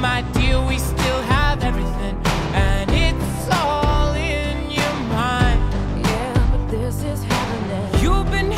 my dear, we still have everything, and it's all in your mind. Yeah, but this is happening. You've been.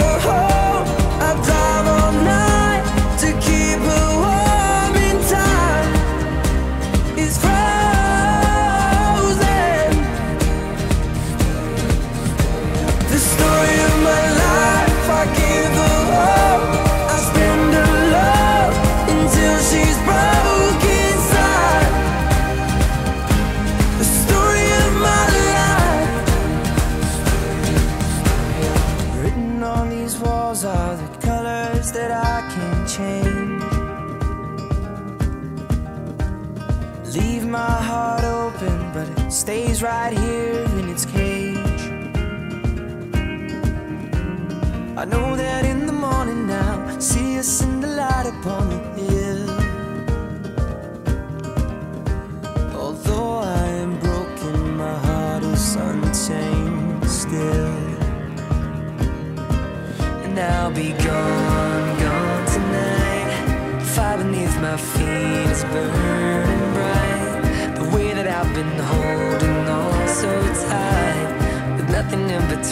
stays right here in its cage. I know that in the morning now, see us in the light upon the hill. Although I am broken, my heart is unchained still. And I'll be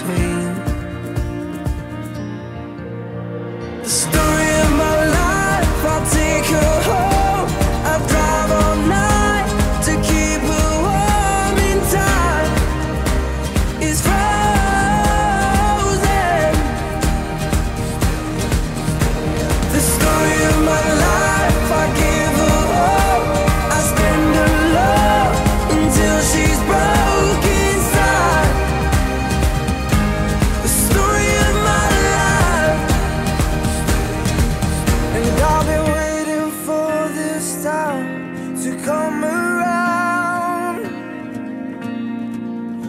between.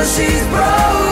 she's broke.